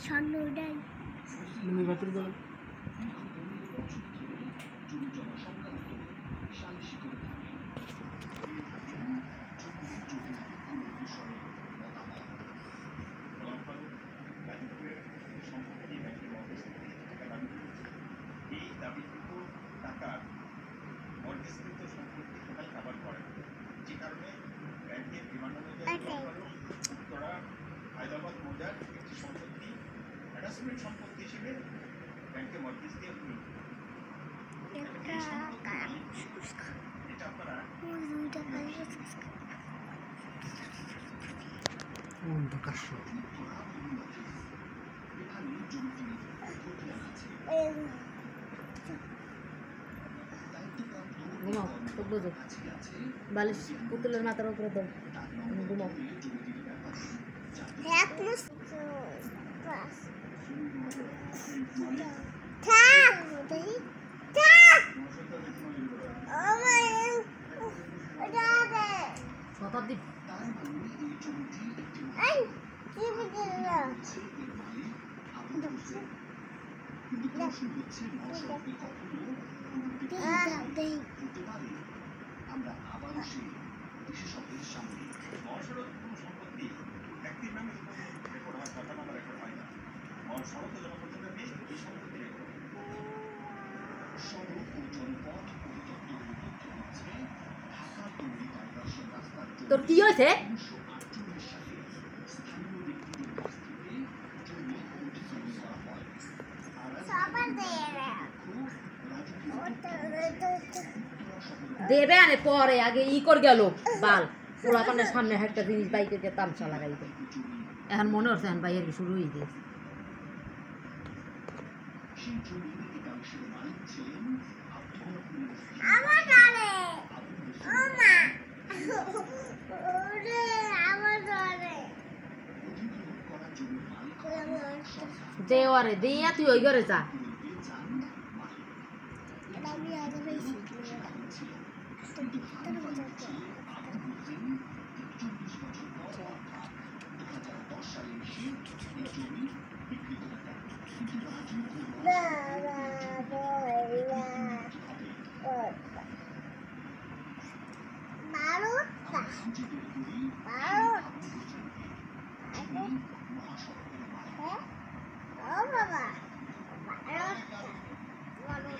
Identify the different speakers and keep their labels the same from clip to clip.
Speaker 1: স্বর্ণটাই
Speaker 2: অন্ধকার সব।
Speaker 3: ঘুমাও খুব বুঝো বালিশ পুতুলের মাথার উপরে দাও ঘুমাও
Speaker 1: এক আমার দে
Speaker 3: শতাব্দী
Speaker 1: এই কি বুঝলা
Speaker 4: কোনো সম্পত্তি ব্যক্তির নামে রেকর্ড হয় হয় না মহাসড়ক তো যখন পর্যন্ত নেই এই সম্পত্তি রেকর্ড
Speaker 3: তোর কি হয়েছে দেবে আনে পরে আগে ই কর গেল। বাল পোলাপানের সামনে একটা জিনিস বাইকে যে তামসা লাগাইবে এখন মনে হচ্ছে এখন বাইয়ের শুরু হয়ে গেছে।
Speaker 1: আমার
Speaker 3: যে ওরে দিয়া তুই ওই ঘরে যা।
Speaker 1: না না বই না বারোটা বারোটা হ্যাঁ ও বাবা বারোটা বারোটা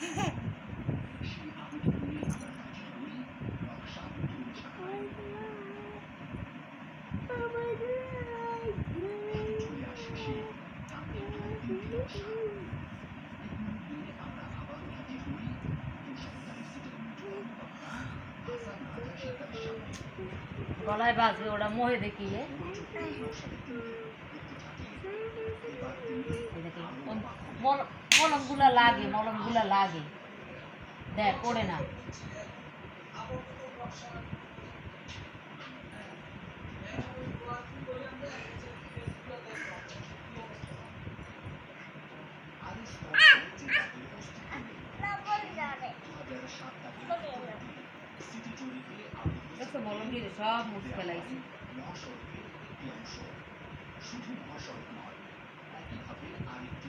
Speaker 5: Hehe
Speaker 4: গলায় বাজবে ওরা মোহে দেখিয়ে। মলমগুলা লাগে মলমগুলা লাগে। দেখ পড়ে না। খুঁটির সব মুছে ফেলাইছে।
Speaker 1: শুধু মহাসড়ক নয় একইভাবে আরেকটি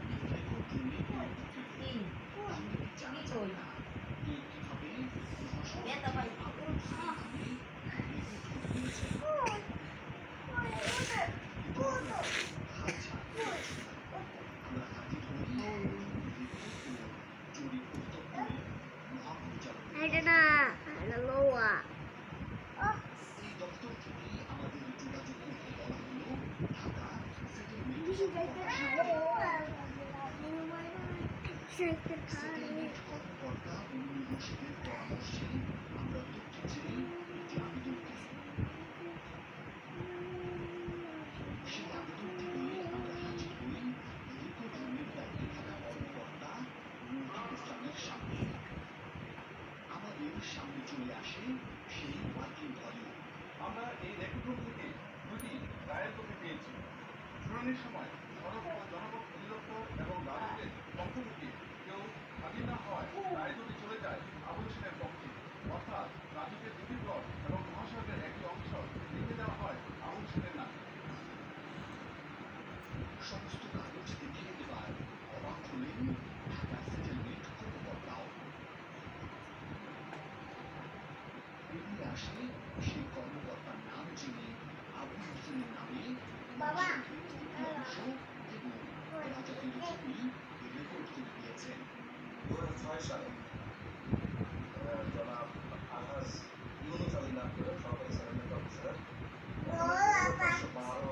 Speaker 1: Sure,
Speaker 6: it's time. ছয় সালে জনাব আলহাজ ইউনুস আলী নাম করে সরকারি সেভেন্ট অফিসার। বারো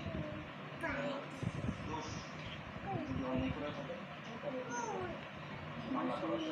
Speaker 1: そうい。